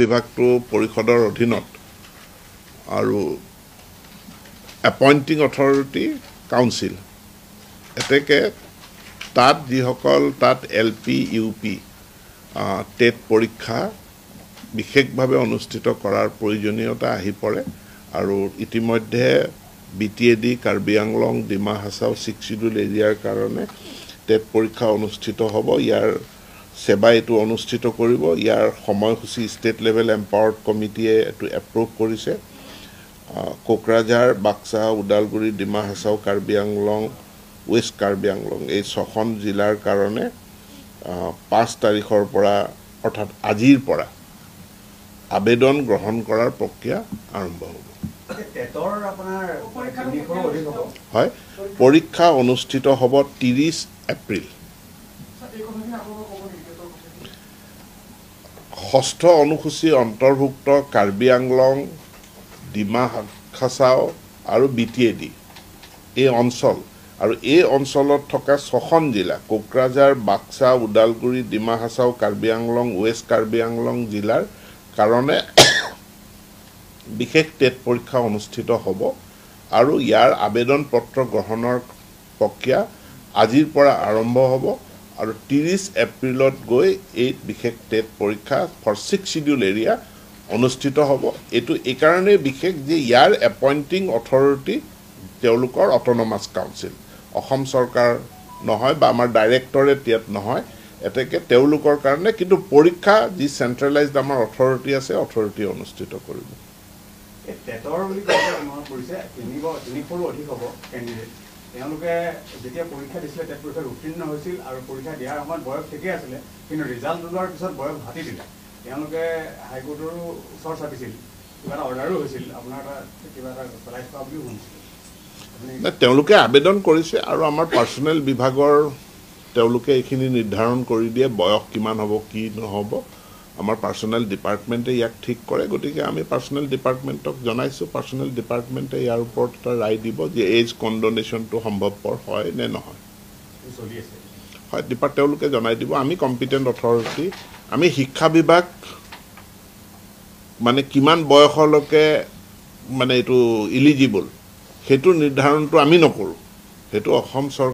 বিভাগটো পৰিষদৰ অধীনত আৰু এপইণ্টিং অথৰিটি কাউন্সিল এতেকে তাত যিসকল তাত L P U P TET পৰীক্ষা বিশেষভাৱে অনুষ্ঠিত কৰাৰ প্ৰয়োজনীয়তা আহি পৰে আৰু ইতিমধ্যে B T A D Karbi Anglong Dima Hasao six schedule এৰিয়াৰ কাৰণে টেট পৰীক্ষা অনুষ্ঠিত হ'ব। ইয়াৰ সেৱাই এইটো অনুষ্ঠিত কৰিব। ইয়াৰ সময়সূচী ষ্টেট লেভেল এম্পাৱাৰ্ড কমিটিয়ে এইটো এপ্ৰুভ কৰিছে। কোকৰাঝাৰ বাক্সা ওদালগুৰি ডিমা হাছাও কাৰ্বি আংলং ৱেষ্ট কাৰ্বি আংলং এই ছখন জিলাৰ কাৰণে পাঁচ তাৰিখৰ পৰা অৰ্থাৎ আজিৰ পৰা আবেদন গ্ৰহণ কৰাৰ প্ৰক্ৰিয়া আৰম্ভ হ'ব। হয়। পৰীক্ষা অনুষ্ঠিত হ'ব ত্ৰিছ এপ্ৰিল। ষষ্ঠ অনুসূচী অন্তৰ্ভুক্ত কাৰ্বি আংলং ডিমা হাছাও আৰু বি টি এ ডি। এই অঞ্চল আৰু এই অঞ্চলত থকা ছখন জিলা কোকৰাঝাৰ বাক্সা ওদালগুৰি ডিমা হাছাও কাৰ্বি আংলং ৱেষ্ট কাৰ্বি আংলং জিলাৰ কাৰণে বিশেষ টেট পৰীক্ষা অনুষ্ঠিত হ'ব আৰু ইয়াৰ আবেদন পত্ৰ গ্ৰহণৰ প্ৰক্ৰিয়া আজিৰ পৰা আৰম্ভ হ'ব। আৰু ত্ৰিছ এপ্ৰিলত গৈ এই বিশেষ টেট পৰীক্ষা ফৰ ছিক্স চিডিউল এৰিয়া অনুষ্ঠিত হ'ব। এইটো এইকাৰণেই বিশেষ যে ইয়াৰ এপইণ্টিং অথৰিটি তেওঁলোকৰ অট'নমাছ কাউন্সিল অসম চৰকাৰ নহয় বা আমাৰ ডাইৰেক্টৰেট ইয়াত নহয় এতেকে তেওঁলোকৰ কাৰণে কিন্তু পৰীক্ষা যি চেণ্ট্ৰেলাইজড আমাৰ অথৰিটি আছে অথৰিটি অনুষ্ঠিত কৰিব। তেওঁলোকে যেতিয়া পৰীক্ষা দিছিলে টেট পৰীক্ষাত উত্তীৰ্ণ হৈছিল আৰু পৰীক্ষা দিয়াৰ সময়ত বয়স ঠিকেই আছিলে কিন্তু ৰিজাল্ট ওলোৱাৰ পিছত বয়স ভাটি দিলে। তেওঁলোকে হাইকোৰ্টৰো ওচৰ চাপিছিল কিবা এটা অৰ্ডাৰো হৈছিল আপোনাৰ এটা কিবা এটা চলাই থোৱা বুলিও শুনিছিলোঁ। তেওঁলোকে আবেদন কৰিছে আৰু আমাৰ পাৰ্চনেল বিভাগৰ তেওঁলোকে এইখিনি নিৰ্ধাৰণ কৰি দিয়ে বয়স কিমান হ'ব কি নহ'ব। আমাৰ পাৰ্চনেল ডিপাৰ্টমেণ্টে ইয়াক ঠিক কৰে গতিকে আমি পাৰ্চনেল ডিপাৰ্টমেণ্টক জনাইছোঁ। পাৰ্চনেল ডিপাৰ্টমেণ্টে ইয়াৰ ওপৰত এটা ৰায় দিব যে এইজ কণ্ডনেশ্যনটো সম্ভৱপৰ হয় নে নহয়। হয় ডিপাৰ্ট তেওঁলোকে জনাই দিব। আমি কম্পিটেণ্ট অথৰিটি আমি শিক্ষা বিভাগ মানে কিমান বয়সলৈকে মানে এইটো ইলিজিবল সেইটো নিৰ্ধাৰণটো আমি নকৰোঁ। সেইটো অসম চৰকাৰ